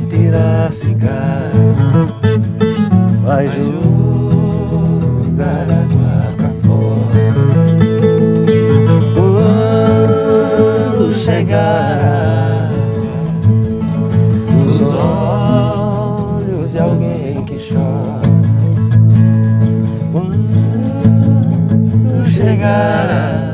de Piracicaba vai jogar água pra fora. Quando chegar nos olhos de alguém que chora, quando chegar